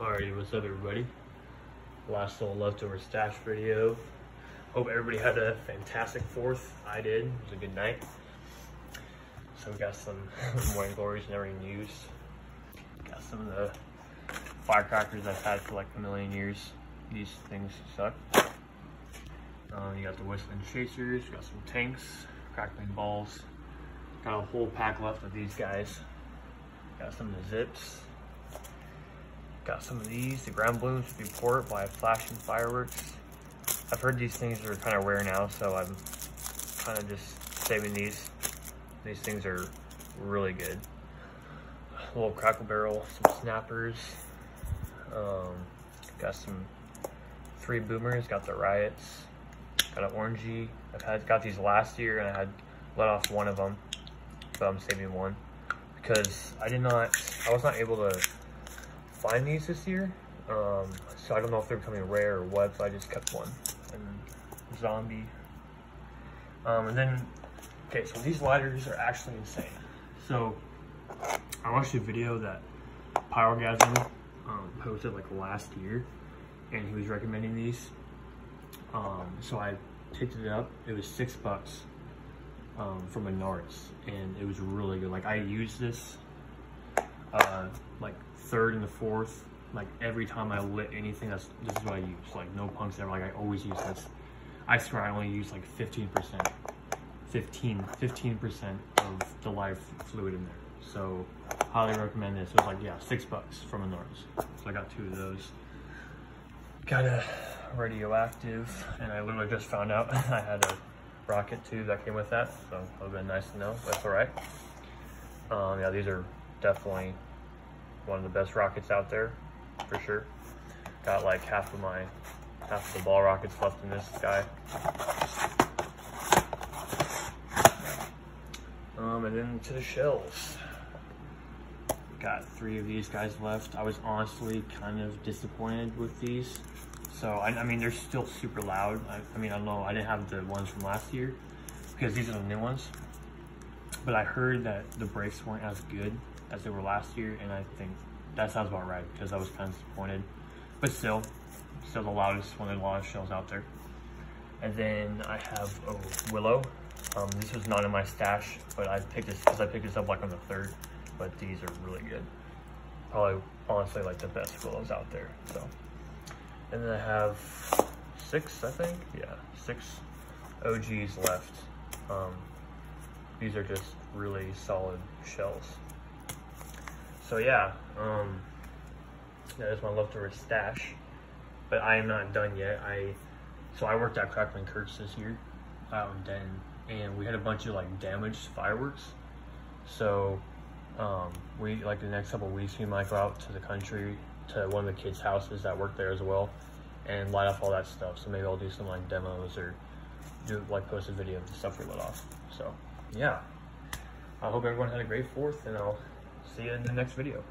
Alrighty, what's up everybody? Last little leftover stash video. Hope everybody had a fantastic fourth. I did. It was a good night. So we got some morning glories never even used. Got some of the firecrackers I've had for like a million years. These things suck. Um, you got the whistling chasers, got some tanks, crackling balls. Got a whole pack left of these guys. Got some of the zips. Got some of these, the ground balloons to be port by flashing fireworks. I've heard these things are kind of rare now, so I'm kind of just saving these. These things are really good. A little crackle barrel, some snappers. Um, got some three boomers, got the riots, got an orangey. I've had, got these last year and I had let off one of them, but I'm saving one because I did not, I was not able to find these this year. Um, so I don't know if they're becoming rare or what, but I just kept one. And zombie. Um, and then, okay, so these lighters are actually insane. So I watched a video that Pyrogasm um, posted like last year, and he was recommending these. Um, so I picked it up. It was six bucks um, from Menards, and it was really good. Like I used this uh, like third and the fourth. Like every time I lit anything, that's this is what I use. Like no punks ever. Like I always use this. I swear I only use like 15%, 15, 15% of the live fluid in there. So highly recommend this. It was like, yeah, six bucks from Menards. So I got two of those. Got a radioactive, and I literally just found out I had a rocket tube that came with that. So it would have been nice to know, that's all right. Um, yeah, these are definitely one of the best rockets out there, for sure. Got like half of my, half of the ball rockets left in this guy. Um, and then to the shells. Got three of these guys left. I was honestly kind of disappointed with these. So, I, I mean, they're still super loud. I, I mean, I don't know, I didn't have the ones from last year because these are the new ones. But I heard that the breaks weren't as good as they were last year, and I think that sounds about right because I was kind of disappointed. But still, still the loudest one of the loudest shells out there. And then I have a Willow. Um, this was not in my stash, but I picked this because I picked this up like on the third. But these are really good. Probably, honestly, like the best Willows out there. So, and then I have six, I think. Yeah, six OGs left. Um, these are just really solid shells. So yeah, um, that is my leftover stash. But I am not done yet. I so I worked at Crackling Kurtz this year out in Denton, and we had a bunch of like damaged fireworks. So um, we like the next couple weeks we might go out to the country to one of the kids' houses that work there as well, and light off all that stuff. So maybe I'll do some like demos or do like post a video of the stuff we lit off. So yeah, I hope everyone had a great fourth, and I'll see you in the next video.